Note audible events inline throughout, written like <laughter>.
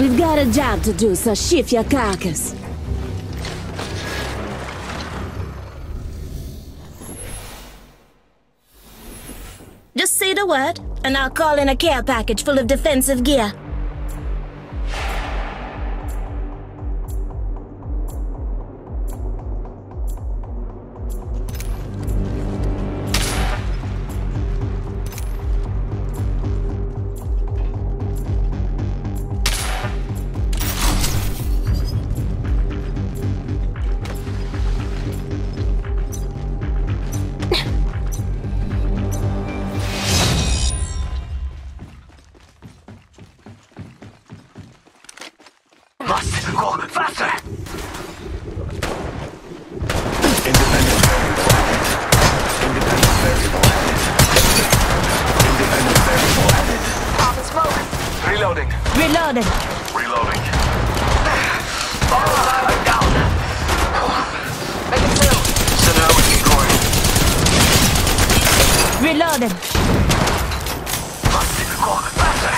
We've got a job to do, so shift your carcass. Just say the word, and I'll call in a care package full of defensive gear. Go faster! Independent variable added. Independent variable added. Independent variable added. Pop and smoke! Reloading. Reloading. Reloading. Oh, I'm down. Make it through. Send out a decoy. Reloading. Must go faster!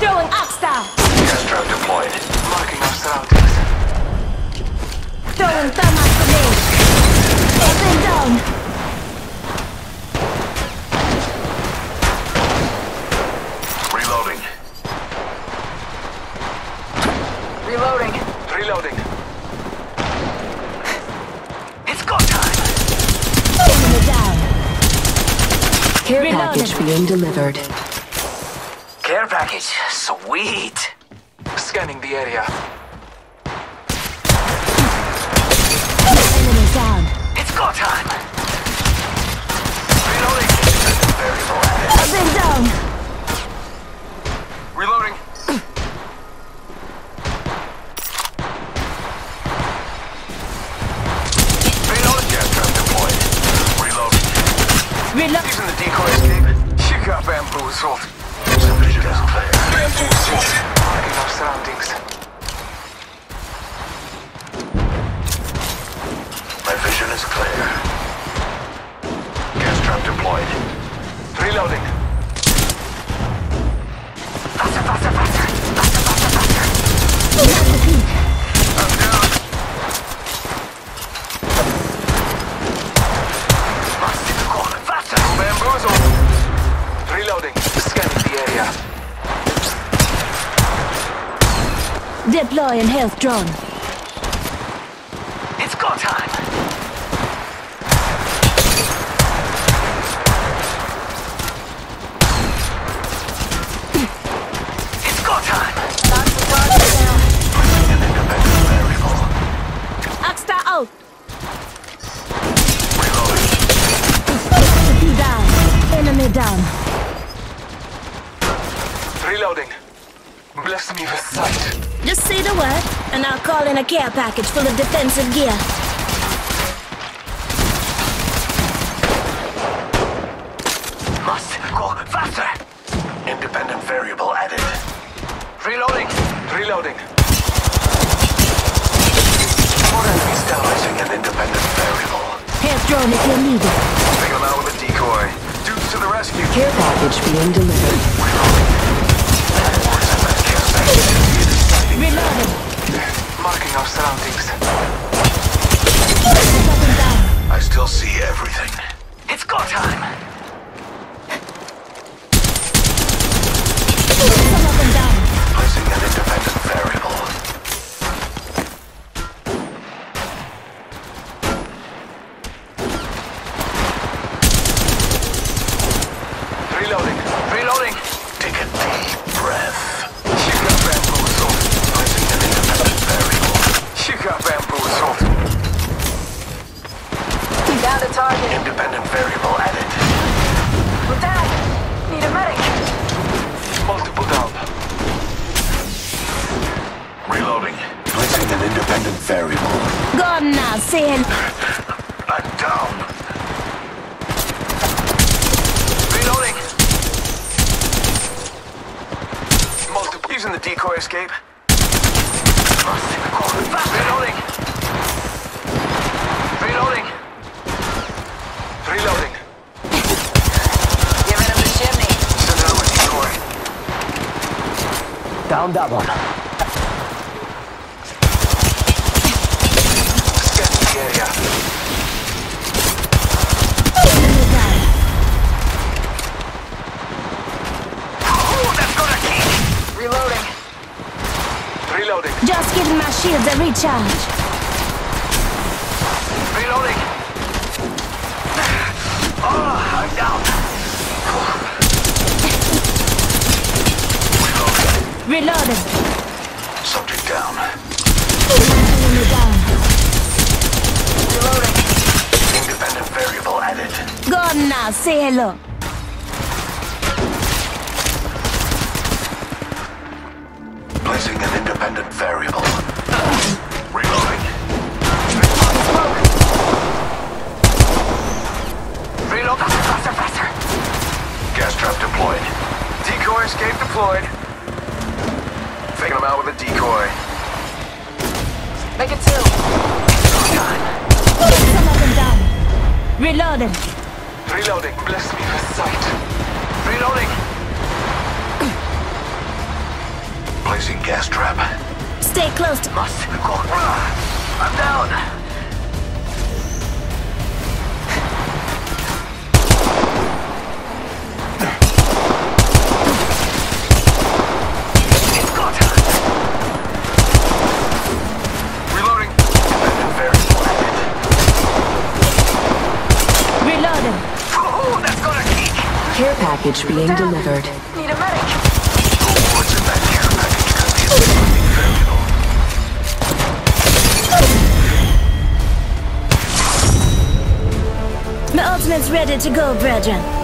Throwing Arc Star. Gas trap deployed. Marking our surroundings. Throwing thermite grenade. Open down. Reloading. Reloading. Reloading. <laughs> It's go time! Enemy down. Care Reloading. package being delivered. Care package. Sweet. Scanning the area. Enemy down. It's go time! Reloading. Variable. I've been down. Reloading. Reloading. Gas trap deployed. Reloading. Reload. Using the decoy escape. She got bamboozled. Vision is clear. Bamboozled. Marking our surroundings. Is clear. Gas trap deployed. Reloading. Faster, faster, faster. Faster, faster, faster. I'm down. Must go faster. Bamboozled. Reloading. Scanning the area. Deploying health drone. It's go time. Reloading. Bless me with sight. Just say the word, and I'll call in a care package full of defensive gear. Must go faster. Independent variable added. Reloading. Reloading. More enemies. Placing an independent variable. Health drone if you need it. Take them out with a decoy. Dudes to the rescue. Care package being delivered. Reloading. Marking our surroundings. Up and down. I still see everything. It's go time. Some up and down. Placing an independent variable. Reloading. Reloading. Take a deep breath. She got bamboozled. Placing an independent variable. She got bamboozled. Down to target. Independent variable added. We're down. Need a medic. Multiple down. Reloading. Placing an independent variable. Gone now, saying <laughs> I'm down. Reloading. Multiple. Using the decoy escape. Reloading. Reloading. Reloading. Giving him the chimney. Send out a decoy. Down that one. Scanning the area. Enemy down. Ooh, that's gonna kick! Reloading. Reloading. Just giving my shields a recharge. Reloading. <sighs> Oh, I'm down. Reloading. Reloading. Subject down. Enemy down. Reloading. Independent variable added. Go on now, say hello. Placing an independent variable. Reloading. Reload. Faster, faster. Gas trap deployed. Decoy escape deployed. Faking them out with a decoy. Make it two. Some of them down. Reloading. Reloading. Bless me with sight. Reloading. Placing gas trap. Stay close to Must go. Ah! I'm down. Care package being delivered. Need a medic. What's in that care package could be a independent. My ultimate's ready to go, brethren.